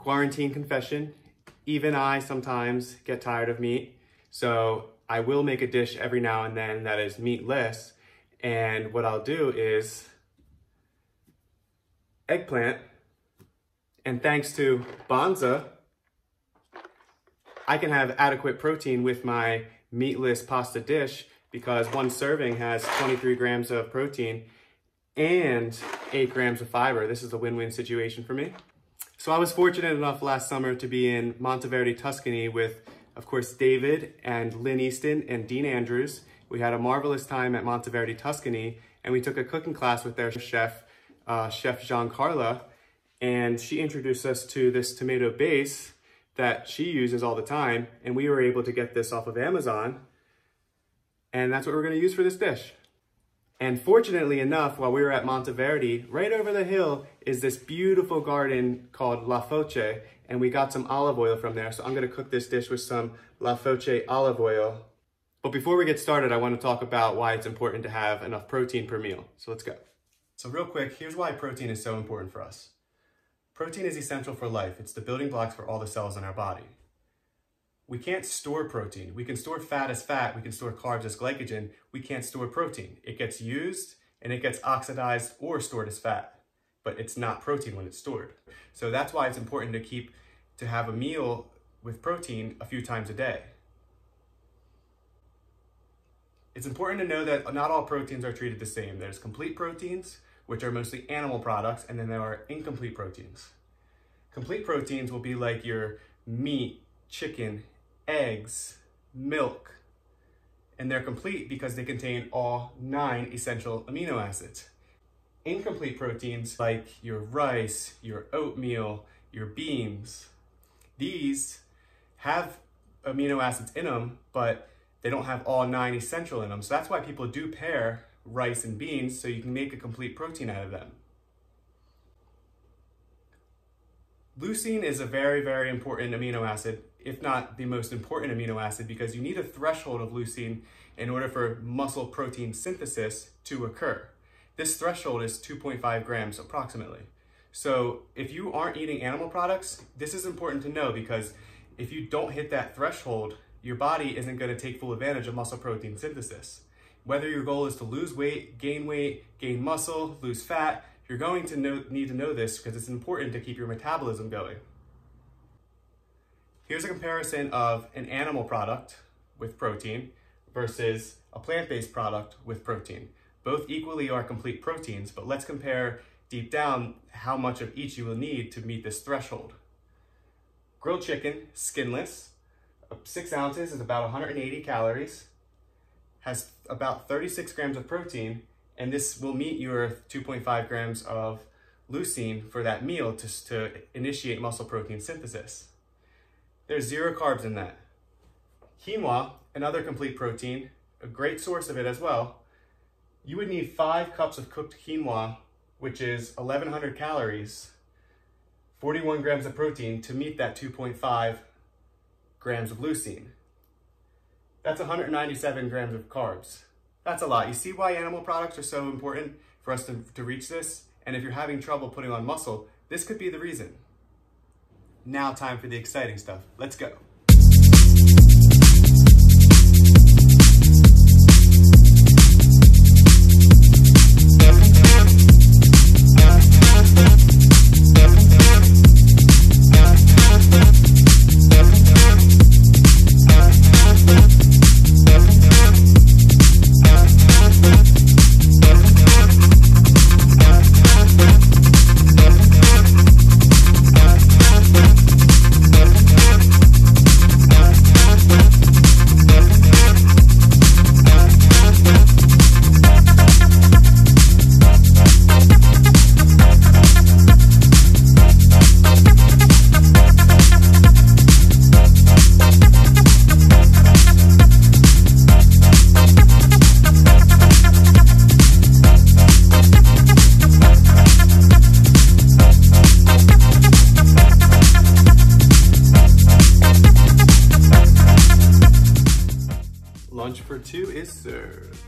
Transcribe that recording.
quarantine confession, even I sometimes get tired of meat. So I will make a dish every now and then that is meatless. And what I'll do is eggplant. And thanks to Banza, I can have adequate protein with my meatless pasta dish because one serving has 23 grams of protein and 8 grams of fiber. This is a win-win situation for me. So I was fortunate enough last summer to be in Monteverdi, Tuscany with, of course, David and Lynn Easton and Dean Andrews. We had a marvelous time at Monteverdi, Tuscany, and we took a cooking class with their chef, uh, Chef Giancarla, and she introduced us to this tomato base that she uses all the time, and we were able to get this off of Amazon, and that's what we're gonna use for this dish. And fortunately enough, while we were at Monteverdi, right over the hill is this beautiful garden called La Foce, and we got some olive oil from there. So I'm gonna cook this dish with some La Foce olive oil. But before we get started, I wanna talk about why it's important to have enough protein per meal. So let's go. So real quick, here's why protein is so important for us. Protein is essential for life. It's the building blocks for all the cells in our body we can't store protein. We can store fat as fat, we can store carbs as glycogen. We can't store protein. It gets used and it gets oxidized or stored as fat, but it's not protein when it's stored. So that's why it's important to keep, to have a meal with protein a few times a day. It's important to know that not all proteins are treated the same. There's complete proteins, which are mostly animal products, and then there are incomplete proteins. Complete proteins will be like your meat, chicken, eggs, milk, and they're complete because they contain all nine essential amino acids. Incomplete proteins like your rice, your oatmeal, your beans, these have amino acids in them, but they don't have all nine essential in them. So that's why people do pair rice and beans so you can make a complete protein out of them. Leucine is a very, very important amino acid, if not the most important amino acid, because you need a threshold of leucine in order for muscle protein synthesis to occur. This threshold is 2.5 grams approximately. So if you aren't eating animal products, this is important to know because if you don't hit that threshold, your body isn't going to take full advantage of muscle protein synthesis. Whether your goal is to lose weight, gain weight, gain muscle, lose fat, you're going to know, need to know this because it's important to keep your metabolism going. Here's a comparison of an animal product with protein versus a plant-based product with protein. Both equally are complete proteins, but let's compare deep down how much of each you will need to meet this threshold. Grilled chicken, skinless, uh, six ounces is about 180 calories, has about 36 grams of protein, and this will meet your 2.5 grams of leucine for that meal to, to initiate muscle protein synthesis. There's zero carbs in that. Quinoa, another complete protein, a great source of it as well, you would need five cups of cooked quinoa, which is 1100 calories, 41 grams of protein to meet that 2.5 grams of leucine. That's 197 grams of carbs. That's a lot. You see why animal products are so important for us to, to reach this? And if you're having trouble putting on muscle, this could be the reason. Now time for the exciting stuff. Let's go. Lunch for two is served.